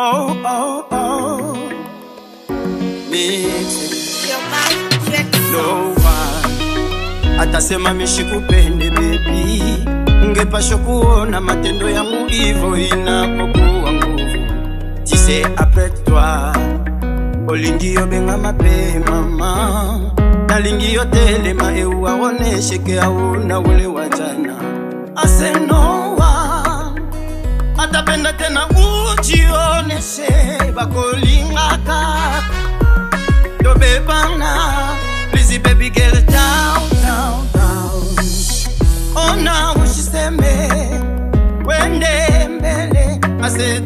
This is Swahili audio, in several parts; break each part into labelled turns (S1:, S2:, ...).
S1: oh, oh, oh. Mix no one. Atasema mishikupende bebi, kuona matendo ya hivyo inapokuwa nguvu. Tise après toi olingi yobenga mape mama nalingi yotelema eu aonesheke auna ule wa jana. Asenowa atapenda tena ujioneshe bakolingaka tobebana please baby girl down down down. Oh, Ona ushiseme wende mbele. Ase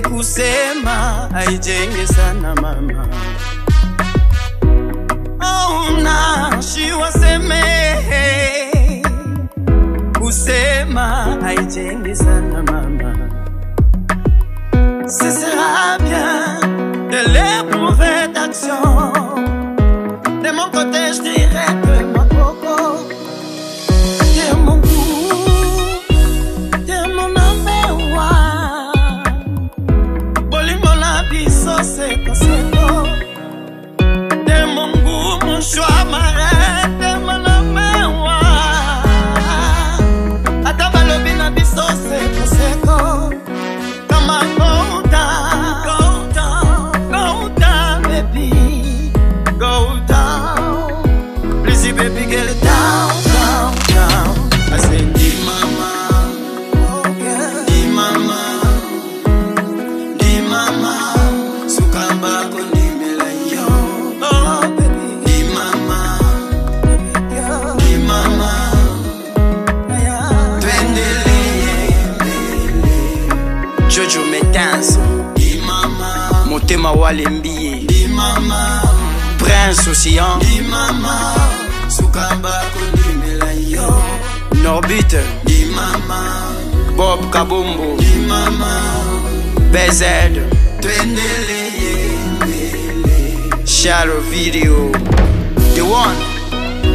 S1: kusema haijenge sana mama. Ona waseme kusema haijenge sana mama. Ce sera bien de les pour rédaction biso sekosengo te mongumu shwa jojo metanse motema walembi. Ye prince océan norbit. Bob kabombo. Bz charo video. The one.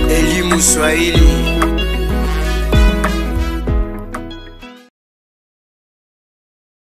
S1: Elimu swahili